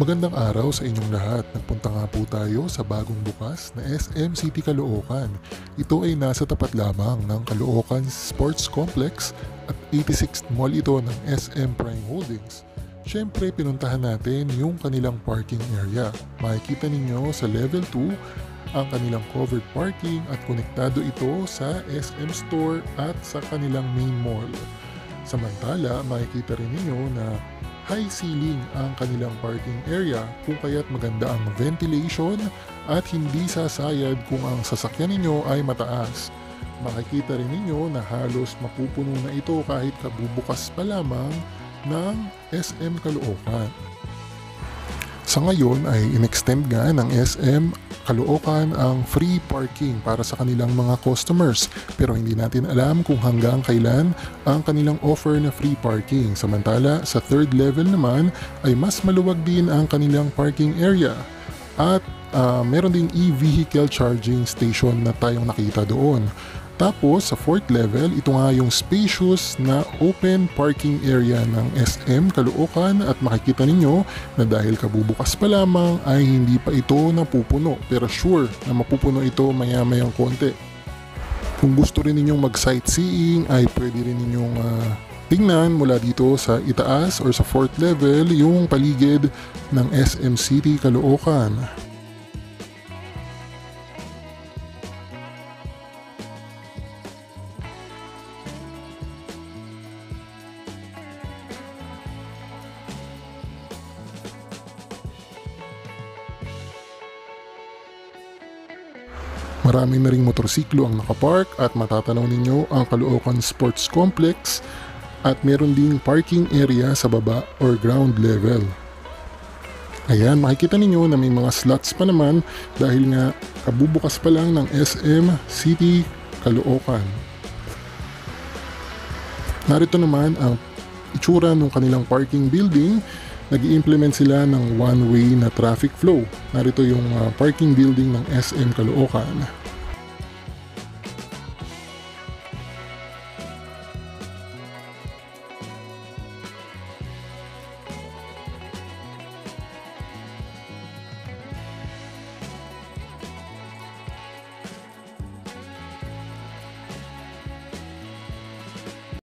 Magandang araw sa inyong lahat. Nagpunta nga po tayo sa bagong bukas na SM City Caloocan. Ito ay nasa tapat lamang ng Caloocan Sports Complex at 86th Mall ito ng SM Prime Holdings. Siyempre, pinuntahan natin yung kanilang parking area. Makikita ninyo sa level 2 ang kanilang covered parking at konektado ito sa SM Store at sa kanilang main mall. Samantala, makikita rin ninyo na high ceiling ang kanilang parking area kung kaya't maganda ang ventilation at hindi sasayad kung ang sasakyan ninyo ay mataas. Makikita rin ninyo na halos mapupuno na ito kahit kabubukas pa lamang ng SM Caloocan. Sa ngayon ay in-extend nga ng SM Caloocan ang free parking para sa kanilang mga customers pero hindi natin alam kung hanggang kailan ang kanilang offer na free parking. Samantala sa third level naman ay mas maluwag din ang kanilang parking area at uh, meron ding e-vehicle charging station na tayong nakita doon. Tapos sa fourth level, ito nga yung spacious na open parking area ng SM Caloocan at makikita ninyo na dahil kabubukas pa lamang ay hindi pa ito napupuno pero sure na mapupuno ito maya mayang konti. Kung gusto rin ninyong mag-sightseeing ay pwede rin ninyong uh, tingnan mula dito sa itaas or sa fourth level yung paligid ng SM City Caloocan. Marami na ring motorsiklo ang nakapark at matatanaw ninyo ang Caloocan Sports Complex at meron ding parking area sa baba or ground level. Ayan, makikita ninyo na may mga slots pa naman dahil nga kabubukas pa lang ng SM City Caloocan. Narito naman ang itsura ng kanilang parking building nag implement sila ng one-way na traffic flow. Narito yung uh, parking building ng SM Caloocan.